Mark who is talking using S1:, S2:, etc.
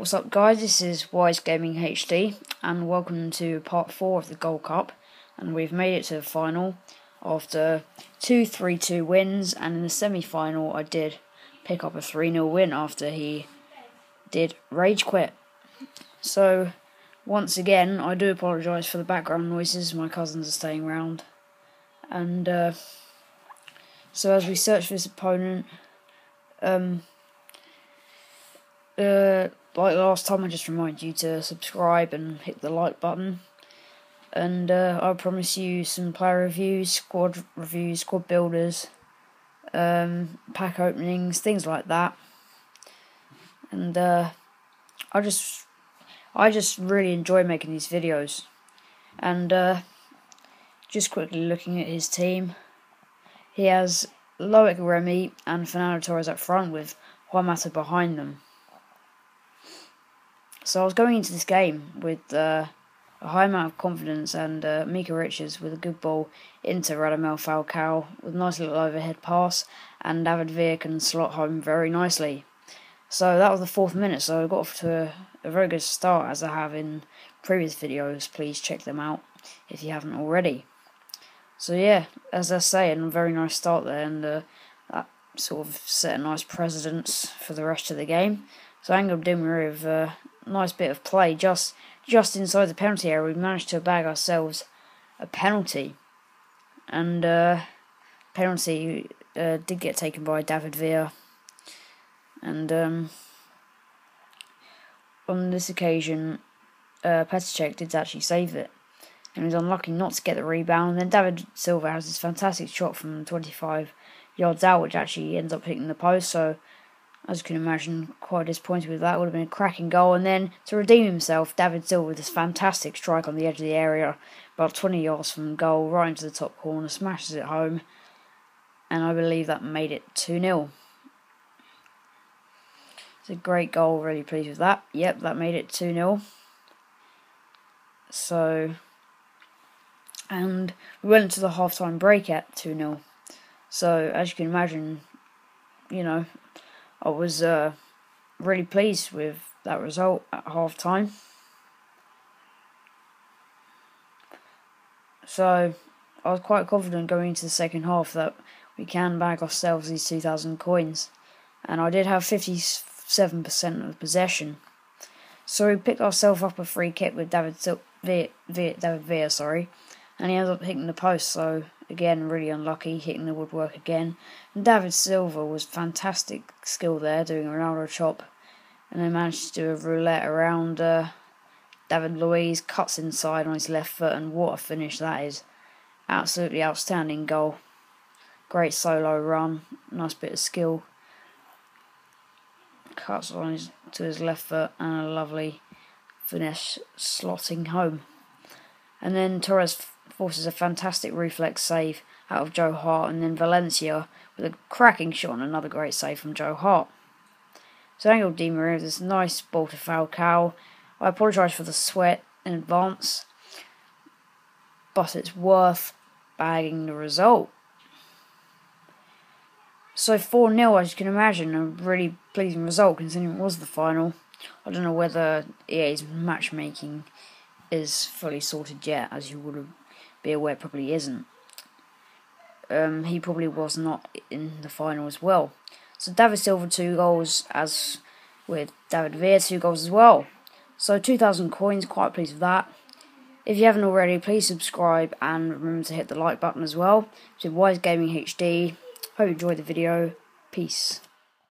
S1: What's up guys, this is Wise Gaming HD and welcome to part 4 of the Gold Cup. And we've made it to the final after two 3-2 wins and in the semi-final I did pick up a 3-0 win after he did rage quit. So once again I do apologise for the background noises, my cousins are staying around and uh, so as we search for this opponent um, uh, like last time, I just remind you to subscribe and hit the like button. And uh, I promise you some player reviews, squad reviews, squad builders, um, pack openings, things like that. And uh, I just, I just really enjoy making these videos. And uh, just quickly looking at his team, he has Loic Remy and Fernando Torres up front with Juan Mata behind them. So I was going into this game with uh, a high amount of confidence and uh, Micah Richards with a good ball into Radamel Falcao with a nice little overhead pass and David Villa can slot home very nicely. So that was the fourth minute, so I got off to a, a very good start as I have in previous videos. Please check them out if you haven't already. So yeah, as I say, a very nice start there, and uh, that sort of set a nice precedence for the rest of the game. So Angel Di Maria with uh, nice bit of play just just inside the penalty area. We managed to bag ourselves a penalty, and uh, penalty uh, did get taken by David Villa, and um, on this occasion, uh, Petr did actually save it, and was unlucky not to get the rebound. And then David Silva has this fantastic shot from 25 yards out, which actually ends up hitting the post. So as you can imagine, quite disappointed with that. Would have been a cracking goal. And then to redeem himself, David Silva with this fantastic strike on the edge of the area, about 20 yards from goal, right into the top corner, smashes it home. And I believe that made it 2 0. It's a great goal, really pleased with that. Yep, that made it 2 0. So, and we went into the half time break at 2 0. So, as you can imagine, you know, I was uh, really pleased with that result at half time. So I was quite confident going into the second half that we can bag ourselves these 2,000 coins. And I did have 57% of possession. So we picked ourselves up a free kick with David Sil- David Villa, sorry, and he ends up hitting the post. So again, really unlucky, hitting the woodwork again. And David Silva was fantastic skill there, doing a Ronaldo chop, and then managed to do a roulette around. Uh, David Luiz cuts inside on his left foot, and what a finish that is! Absolutely outstanding goal. Great solo run, nice bit of skill. Cuts on his to his left foot, and a lovely finesse slotting home. And then Torres forces a fantastic reflex save out of Joe Hart, and then Valencia with a cracking shot and another great save from Joe Hart. So Angel Di Maria with this nice ball to Falcao. I apologise for the sweat in advance, but it's worth bagging the result. So 4 0, as you can imagine, a really pleasing result considering it was the final. I don't know whether EA's matchmaking is fully sorted yet, as you would be aware, probably isn't. Um, he probably was not in the final as well. So David Silva two goals, as with David Villa two goals as well. So 2,000 coins, quite pleased with that. If you haven't already, please subscribe and remember to hit the like button as well. To Wise Gaming HD. Hope you enjoyed the video. Peace.